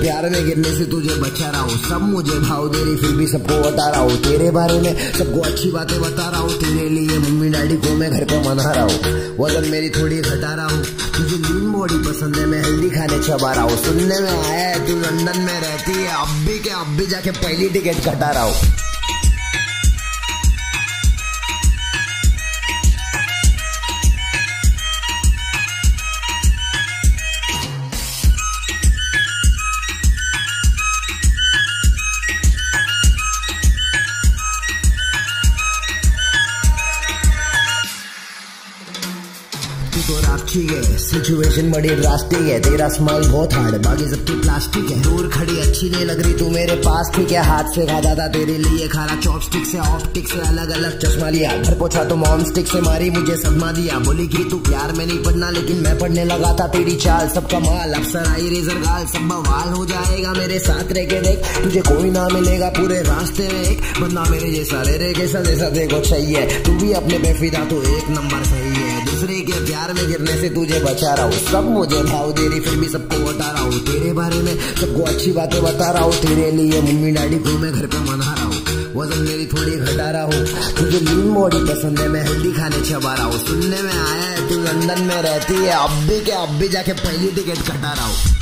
प्यार में गिरने से तुझे बचा रहा हूँ। सब मुझे भाव दे रही, फिर भी सबको बता रहा हूँ। तेरे बारे में सबको अच्छी बातें बता रहा हूँ। तेरे लिए मम्मी डैडी को मैं घर पे मना रहा हूँ। वज़न मेरी थोड़ी घटा रहा हूँ, तुझे लीन बॉडी पसंद है, मैं हेल्दी खाने चबा रहा हूँ। सुनने में आया है, तू लंदन में रहती है। अब भी के अब भी जाके पहली टिकट कटा रहा हूँ। तो राक्षी है। सिचुएशन बड़ी ड्रास्टिक है। तेरा स्माइल बहुत हार्ड है। बाकी सबकी प्लास्टिक है। दूर खड़ी, अच्छी नहीं लग रही। तू मेरे पास ठीक है हाथ से खाता था तेरे लिए। खाना चॉपस्टिक से ऑप्टिक से अलग अलग चश्मा लिया। घर पहुँचा तो मॉम स्टिक से मारी, मुझे सदमा दिया। बोली कि तू प्यार में नहीं पढ़ना, लेकिन मैं पढ़ने लगा था तेरी चाल। सबका माल अफसर आई रेजर गाल। सब बवाल हो जाएगा मेरे साथ रह के देख। तुझे कोई ना मिलेगा पूरे रास्ते में एक। बंदा मेरे जैसा, रे रे के सदे सदे को चाहिए तू भी अपने बेफिदा तो एक नंबर सही है। के प्यार में गिरने से तुझे बचा रहा हूँ। सब मुझे भाव दे रही फिर भी सबको बता रहा हूँ। तेरे बारे में सबको अच्छी बातें बता रहा हूँ। तेरे लिए मम्मी डैडी को मैं घर पे मना रहा हूँ। वज़न मेरी थोड़ी घटा रहा हूँ। तुझे लीन बॉडी पसंद है, मैं हेल्दी खाने छबा रहा हूँ। सुनने में आया है, तू लंदन में रहती है। अब भी क्या, अब भी जाके पहली टिकट कटा रहा हूँ।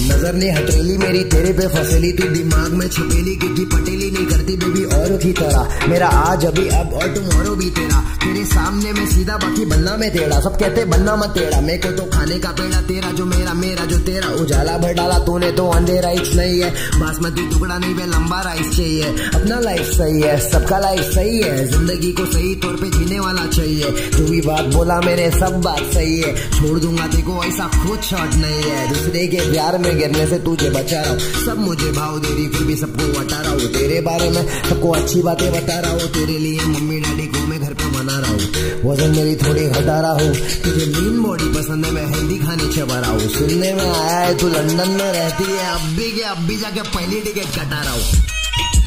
नज़र ने हथेली मेरी तेरे पे फसेली, तू दिमाग में छपेली क्योंकि पटेली नहीं करती बेबी और की तरह मेरा आज अभी, अब और टुमारो भी तेरा। तेरे सामने में सीधा, बाकी बनना में तेरा। सब कहते बनना मत तेरा। मेरे को तो खाने का पेड़ा तेरा, जो मेरा मेरा, जो तेरा। उजाला भर डाला तूने तो अंधेरा राइस नहीं है। बासमती टुकड़ा नहीं बे लंबा राइस चाहिए। अपना लाइफ सही है, सबका लाइफ सही है। ज़िंदगी को सही तौर पे जीने वाला चाहिए। जो भी बात बोला मेरे, सब बात सही है। छोड़ दूँगा, देखो ऐसा खुद शॉट नहीं है। दूसरे के प्यार में गिरने से तुझे बचा रहा हूँ सब मुझे भाव दे रही फिर भी सबको बता रहा हूँ। तेरे बारे में सबको अच्छी बातें बता रहा हूँ। तेरे लिए मम्मी, डैडी, को मैं घर पे मना रहा हूँ। वज़न मेरी थोड़ी घटा रहा हूँ। तुझे लीन बॉडी पसंद है, मैं हेल्दी खाने चबा रहा हूँ। सुनने में आया है, तू लंदन में रहती है। अब भी के अब भी जाके पहली टिकट कटा रहा हूँ।